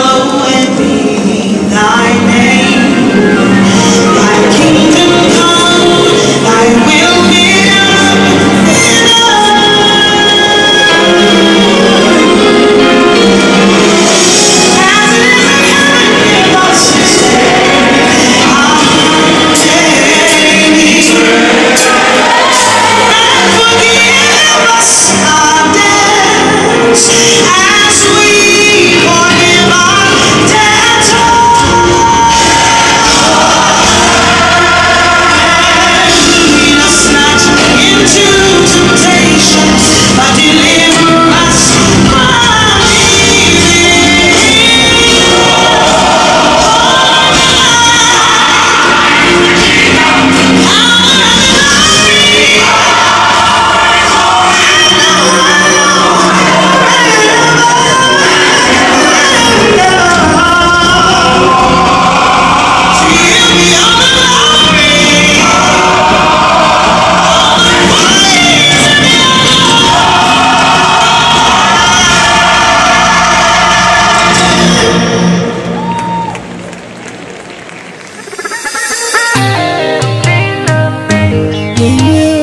fala o Yeah.